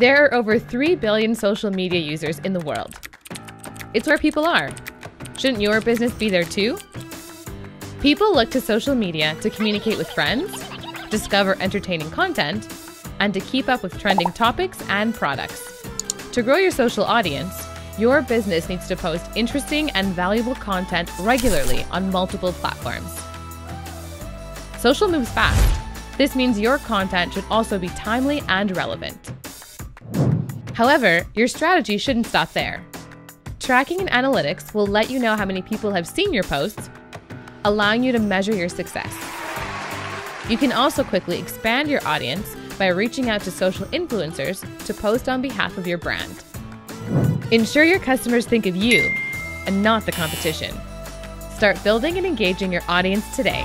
There are over 3 billion social media users in the world. It's where people are. Shouldn't your business be there too? People look to social media to communicate with friends, discover entertaining content, and to keep up with trending topics and products. To grow your social audience, your business needs to post interesting and valuable content regularly on multiple platforms. Social moves fast. This means your content should also be timely and relevant. However, your strategy shouldn't stop there. Tracking and analytics will let you know how many people have seen your posts, allowing you to measure your success. You can also quickly expand your audience by reaching out to social influencers to post on behalf of your brand. Ensure your customers think of you and not the competition. Start building and engaging your audience today.